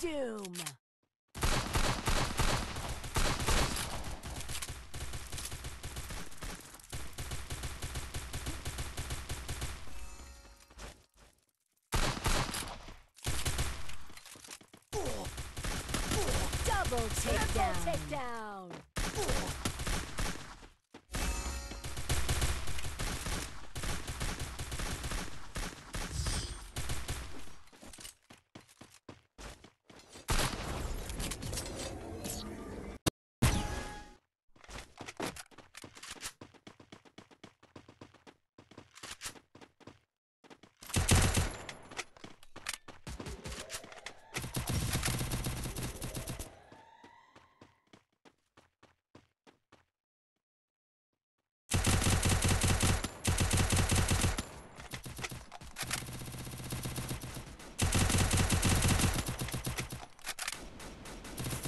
Doom. Double takedown. takedown.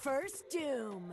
First Doom.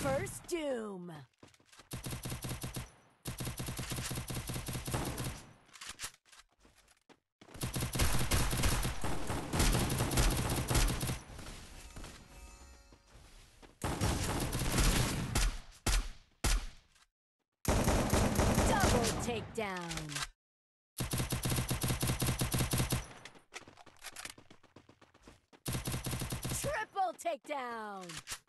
First Doom. Double takedown. Triple takedown.